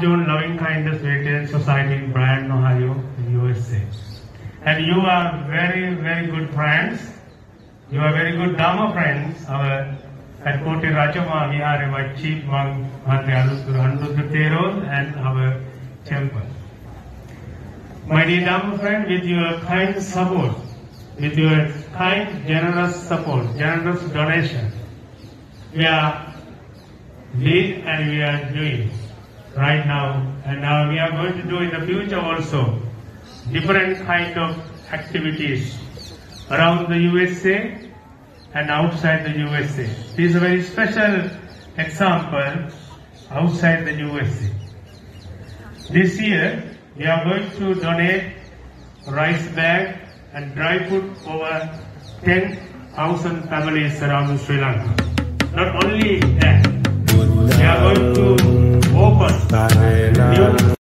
John Loving Kindness Veteran Society in Bryan, Ohio, USA. And you are very, very good friends. You are very good Dharma friends. Our at Kotte Rajamaha Vihare, my chief monk, Therol, and our temple. My dear Dharma friend, with your kind support, with your kind, generous support, generous donation, we are did and we are doing right now, and now we are going to do in the future also different kind of activities around the USA and outside the USA. This is a very special example outside the USA. This year, we are going to donate rice bag and dry food over 10,000 families around Sri Lanka. Not only that,